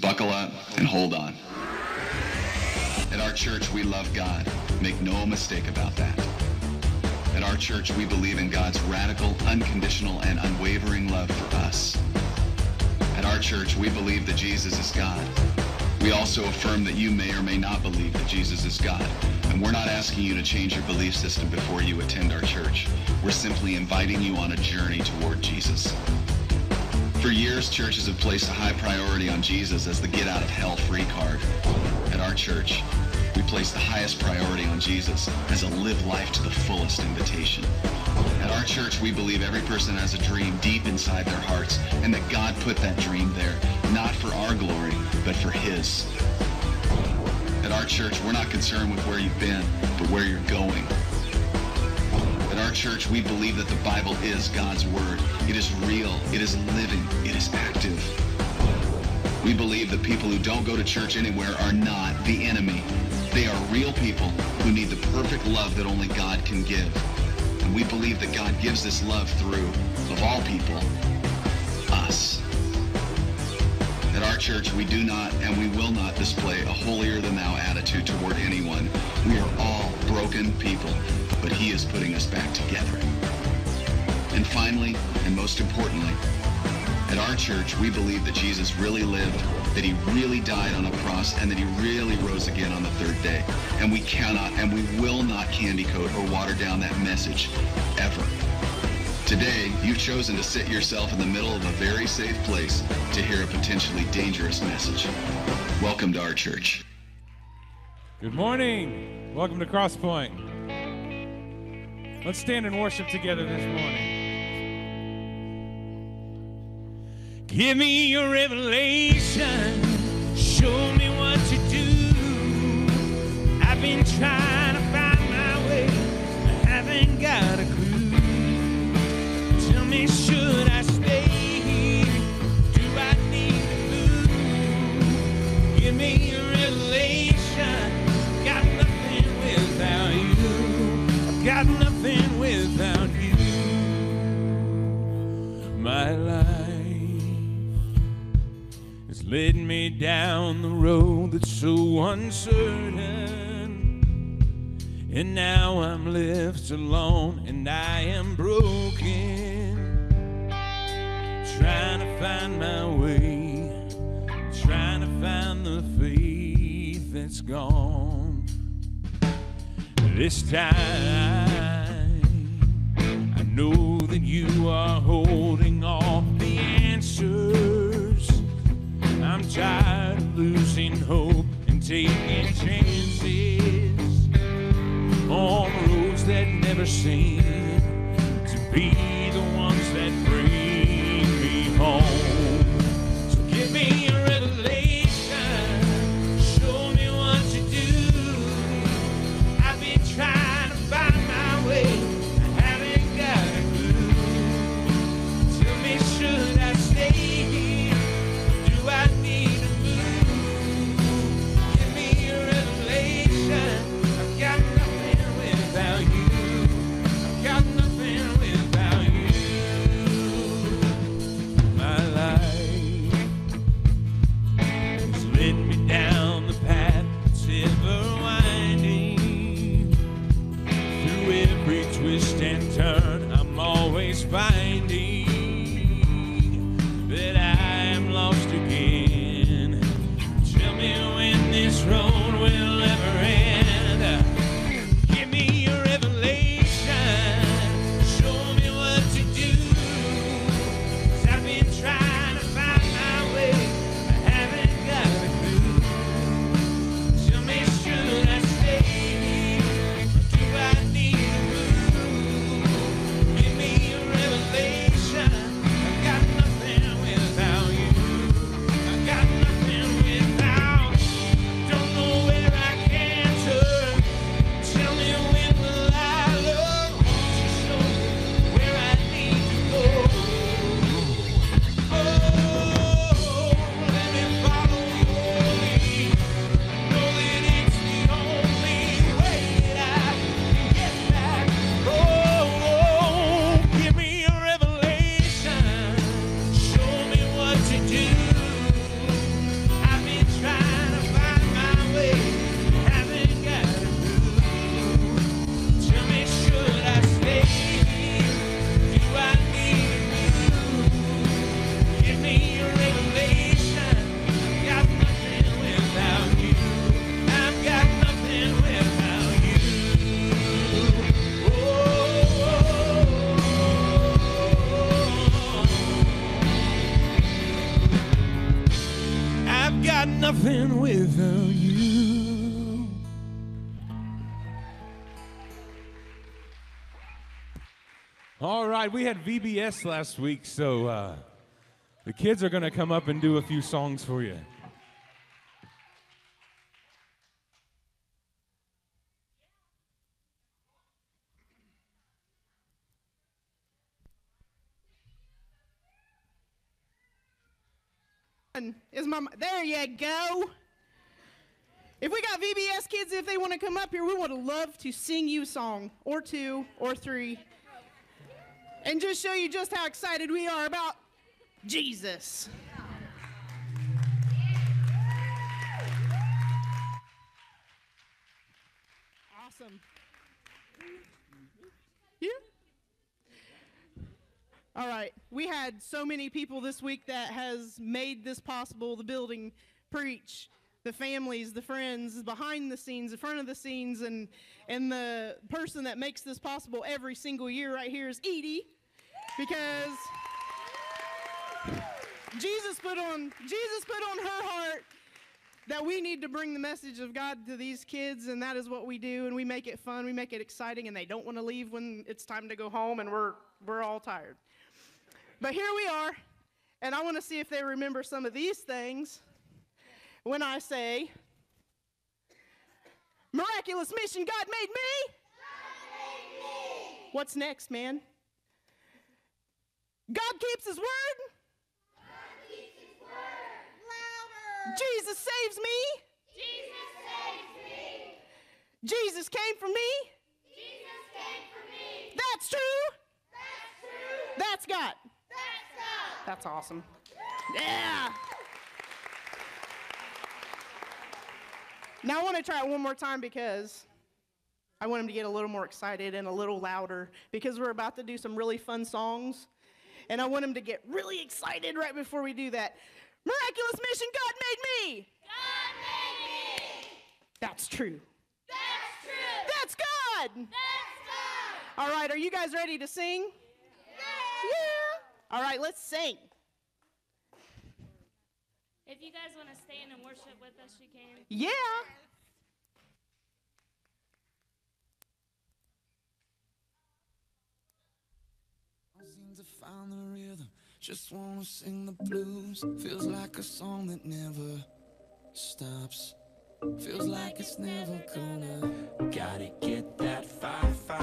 Buckle up and hold on. At our church, we love God. Make no mistake about that. At our church, we believe in God's radical, unconditional, and unwavering love for us. At our church, we believe that Jesus is God. We also affirm that you may or may not believe that Jesus is God. And we're not asking you to change your belief system before you attend our church. We're simply inviting you on a journey toward Jesus. For years, churches have placed a high priority on Jesus as the get out of hell free card. At our church, we place the highest priority on Jesus as a live life to the fullest invitation. At our church, we believe every person has a dream deep inside their hearts and that God put that dream there, not for our glory, but for his. At our church, we're not concerned with where you've been, but where you're going. Our church, we believe that the Bible is God's word. It is real. It is living. It is active. We believe that people who don't go to church anywhere are not the enemy. They are real people who need the perfect love that only God can give. And we believe that God gives this love through, of all people, us. At our church, we do not and we will not display a holier-than-thou attitude toward anyone. We are all broken people, but he is putting us back together. And finally, and most importantly, at our church, we believe that Jesus really lived, that he really died on a cross, and that he really rose again on the third day. And we cannot and we will not candy coat or water down that message, ever. Today, you've chosen to sit yourself in the middle of a very safe place to hear a potentially dangerous message. Welcome to our church. Good morning. Welcome to Crosspointe. Let's stand and worship together this morning. Give me your revelation. Show me what you do. I've been trying to find my way. I haven't got a clue. Tell me, should I stay here? Do I need to move? Give me led me down the road that's so uncertain. And now I'm left alone and I am broken. Trying to find my way, trying to find the faith that's gone. This time, I know that you are holding all the answers. I'm tired of losing hope and taking chances on roads that never seem to be we had VBS last week, so uh, the kids are going to come up and do a few songs for you. Is my there you go. If we got VBS kids, if they want to come up here, we would love to sing you a song or two or three, and just show you just how excited we are about Jesus. Awesome. Yeah. All right. We had so many people this week that has made this possible. The building, preach, the families, the friends, behind the scenes, in front of the scenes, and and the person that makes this possible every single year right here is Edie, because Jesus put on Jesus put on her heart that we need to bring the message of God to these kids, and that is what we do. And we make it fun, we make it exciting, and they don't want to leave when it's time to go home, and we're we're all tired. But here we are, and I want to see if they remember some of these things when I say, Miraculous mission, God made me. God made me. What's next, man? God keeps his word. God keeps his word. Louder. Jesus saves me. Jesus saves me. Jesus came for me. Jesus came for me. That's true. That's true. That's God. That's God. That's awesome. Yeah. Now I want to try it one more time because I want them to get a little more excited and a little louder because we're about to do some really fun songs. And I want them to get really excited right before we do that. Miraculous mission, God made me. God made me. That's true. That's true. That's God. That's God. All right, are you guys ready to sing? Yeah! Yeah. All right, let's sing. If you guys want to stand and worship with us, you can. Yeah. Seem to find the rhythm, just wanna sing the blues. Feels like a song that never stops. Feels like it's never gonna. Gotta get that fire, fire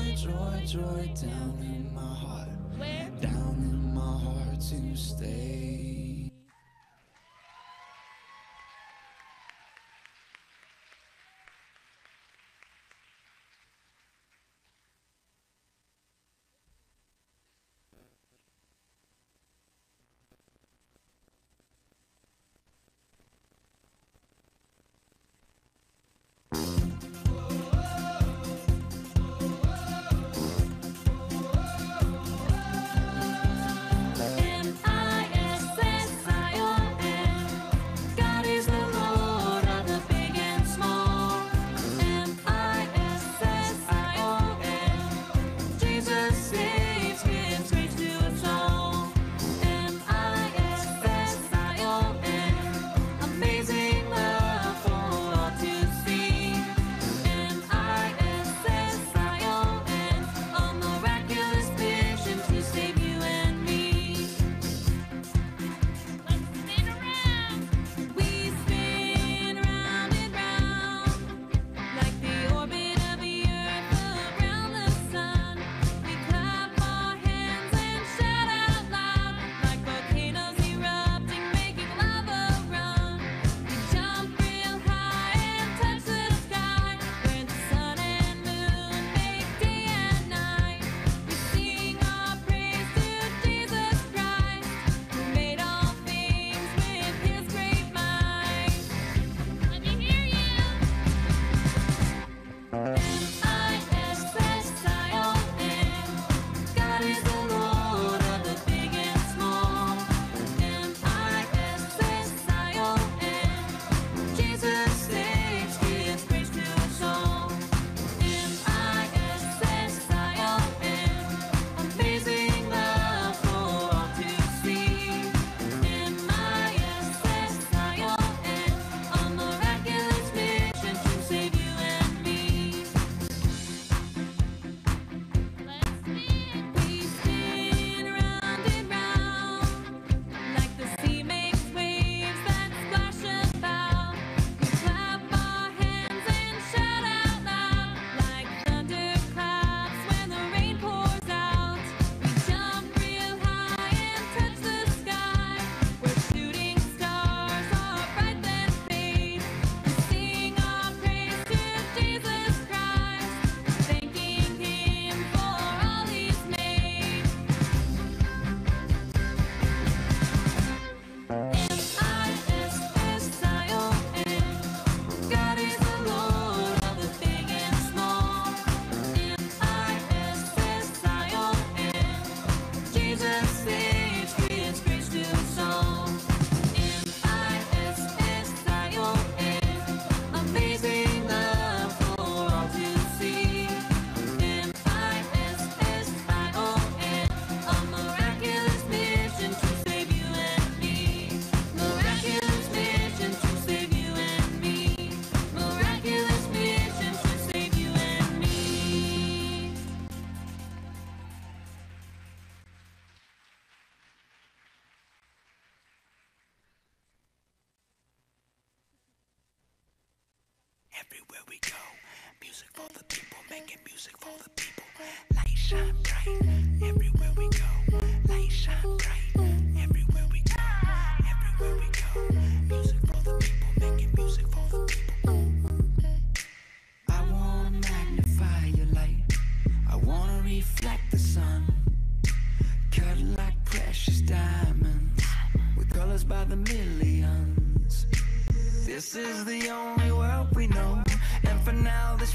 joy, joy, joy down in my heart. Where? Down in my heart to stay.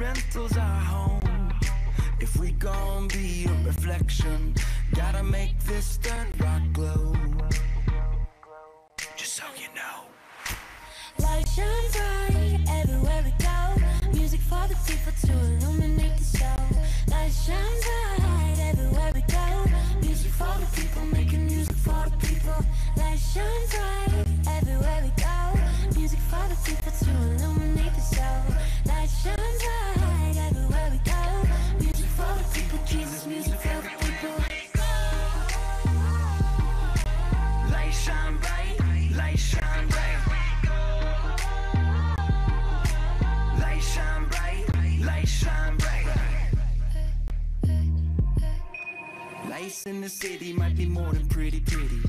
Rental's our home. If we gon' be a reflection, gotta make this dirt rock glow. Just so you know. Light shine bright everywhere we go. Music for the people to illuminate the show. Light shine bright everywhere we go. Music for the people, making music for the people. Light shine bright Lights in the city might be more than pretty, pretty.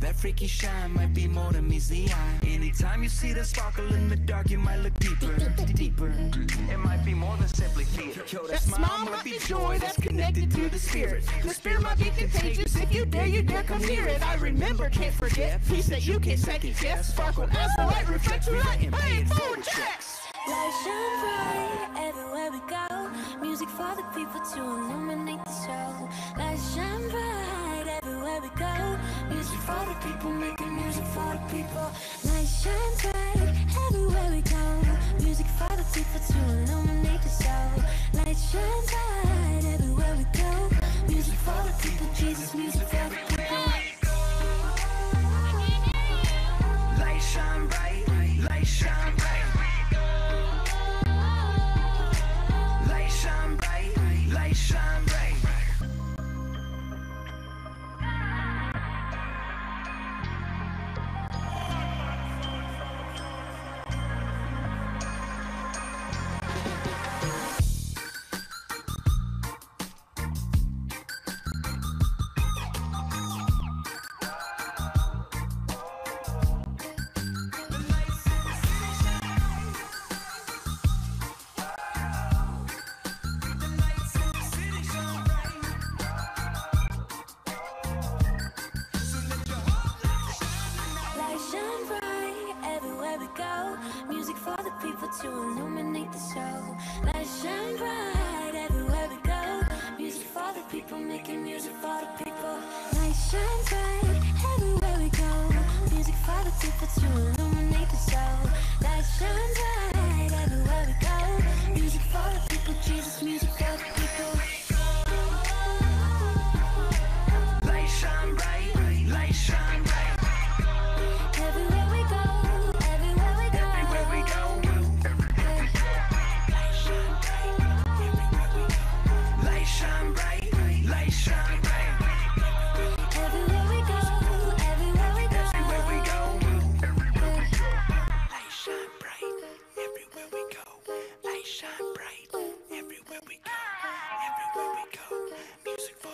That freaky shine might be more than meets the eye. Anytime you see the sparkle in the dark, you might look deeper, deeper. It might be more than simply theater. Yo, that smile might be joy that's connected to the spirit. The spirit might be contagious. If you dare, you dare come near it. I remember, can't forget. Peace that you can second guess. Sparkle as the light reflects through light. Paying forward checks. Light shine bright everywhere we go. Music for the people to illuminate the show. Light shine bright everywhere we go. Music for the people, making music for the people. Light shine bright everywhere we go. Music for the people to illuminate the show. Light shine bright everywhere we go. Music for the people, Jesus, music for the people.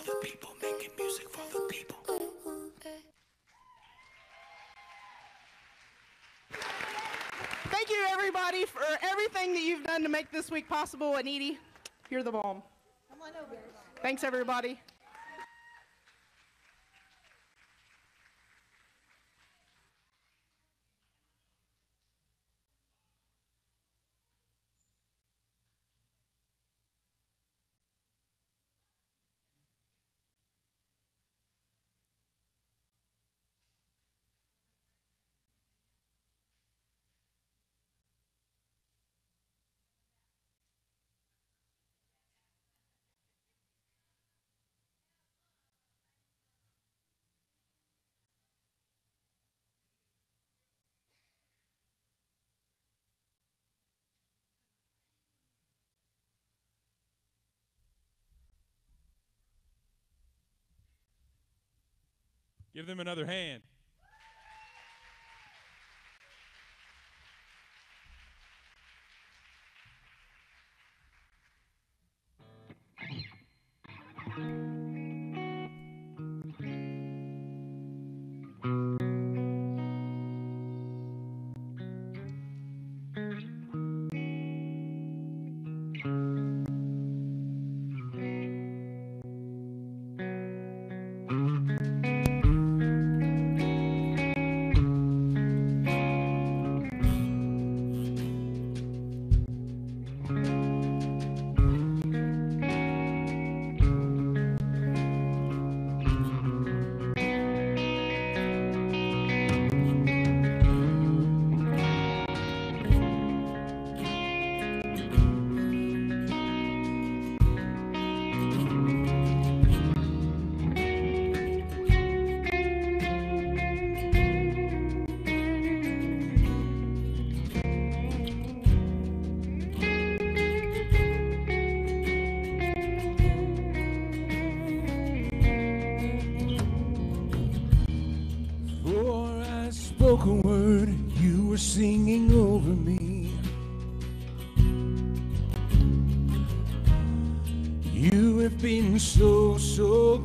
For the people, making music for the people. Thank you, everybody, for everything that you've done to make this week possible. And Edie, you're the bomb. Thanks, everybody. Give them another hand.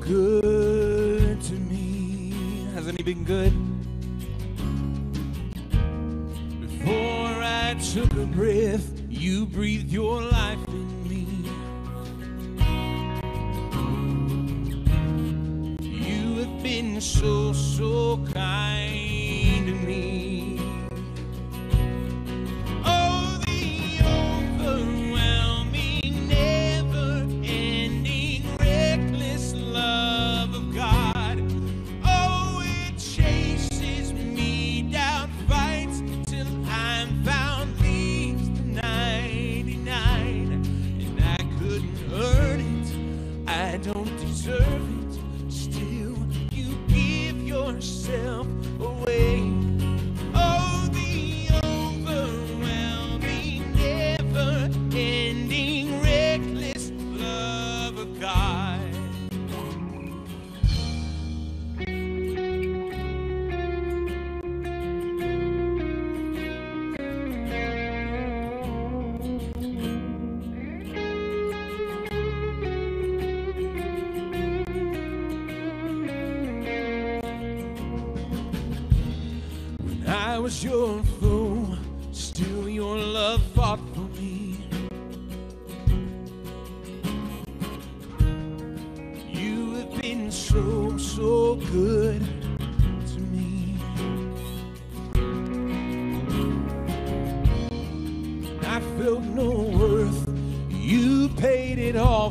Good to me. Hasn't he been good? Before I took a breath, you breathed your life in me. You have been so, so kind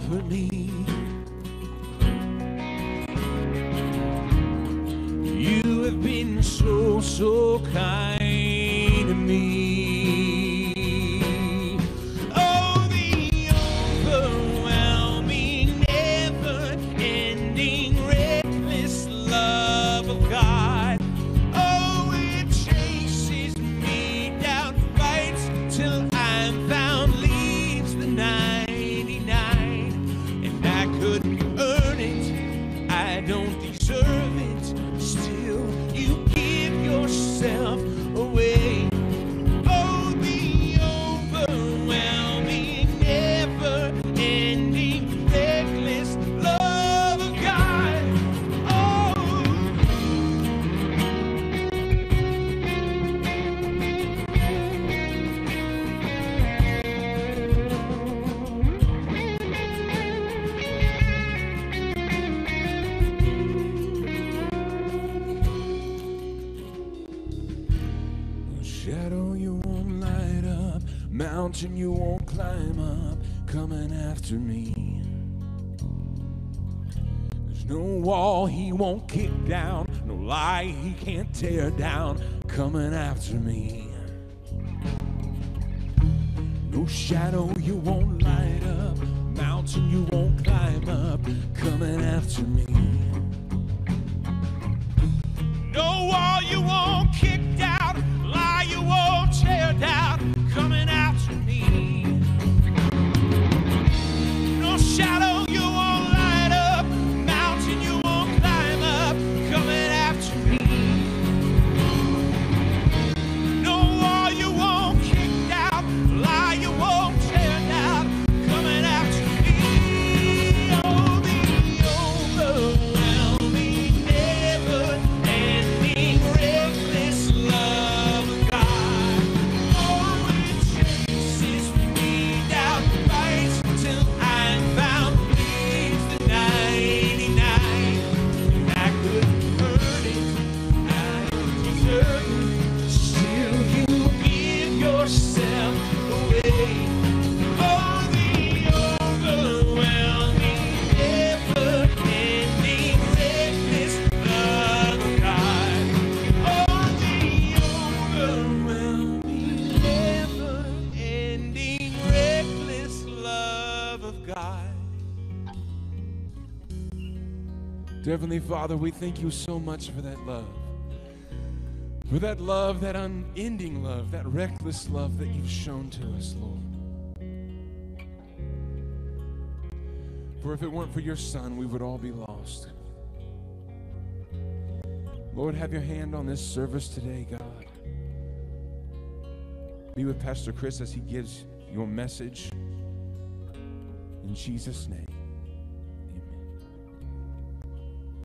for me. You have been so, so kind mountain you won't climb up, coming after me. There's no wall he won't kick down, no lie he can't tear down, coming after me. No shadow you won't light up, mountain you won't climb up, coming after me. Heavenly Father, we thank you so much for that love. For that love, that unending love, that reckless love that you've shown to us, Lord. For if it weren't for your Son, we would all be lost. Lord, have your hand on this service today, God. Be with Pastor Chris as he gives your message. In Jesus' name.